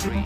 free.